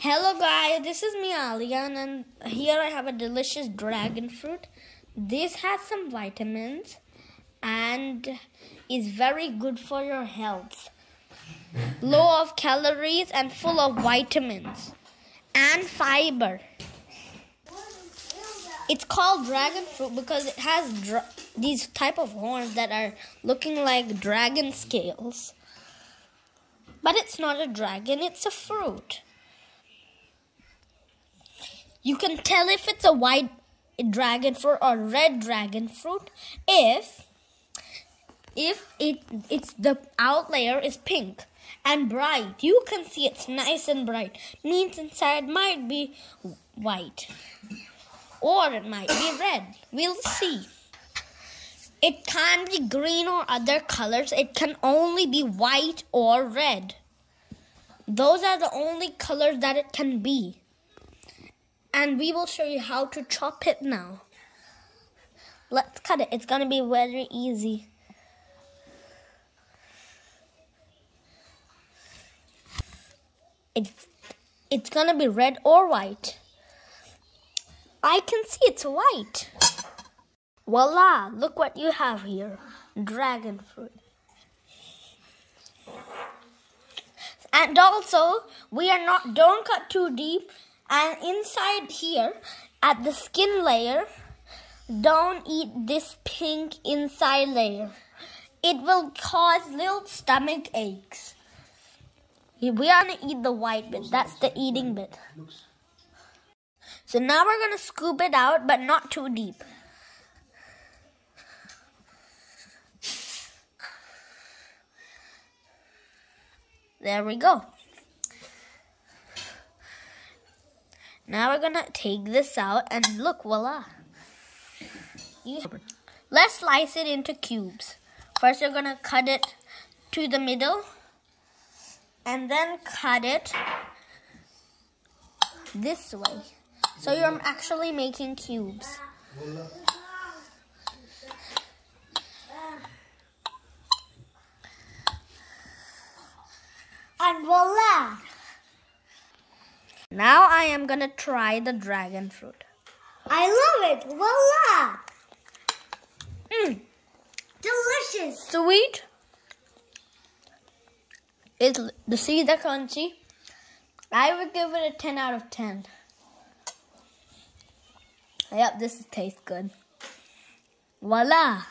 Hello guys, this is me Alyan and here I have a delicious dragon fruit. This has some vitamins and is very good for your health. Low of calories and full of vitamins and fiber. It's called dragon fruit because it has these type of horns that are looking like dragon scales. But it's not a dragon, it's a fruit. You can tell if it's a white dragon fruit or red dragon fruit if if it it's the out layer is pink and bright. You can see it's nice and bright. Means inside might be white. Or it might be red. We'll see. It can't be green or other colors. It can only be white or red. Those are the only colors that it can be and we will show you how to chop it now. Let's cut it. It's going to be very easy. It's, it's going to be red or white. I can see it's white. Voila, look what you have here. Dragon fruit. And also, we are not, don't cut too deep and inside here at the skin layer don't eat this pink inside layer. It will cause little stomach aches. We are to eat the white bit. That's the eating bit. So now we're to scoop it out but not too deep. There we go Now we're gonna take this out and look, voila. You, let's slice it into cubes. First we're gonna cut it to the middle and then cut it this way. So you're actually making cubes. And voila! I am gonna try the dragon fruit. I love it! Voila! Mmm. Delicious! Sweet. It's, the seeds are crunchy. I would give it a 10 out of 10. Yep, this tastes good. Voila!